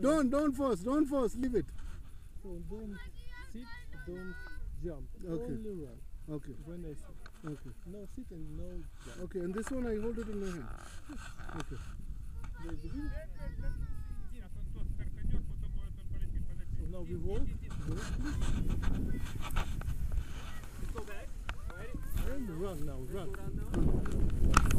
Don't, don't force, don't force, leave it. So don't sit, don't jump. Okay. Only run. Okay, When I sit. okay. no sit and no jump. Okay, and this one I hold it in my hand. Okay. Now we walk, Go back. Ready? and run now, run. Sit down.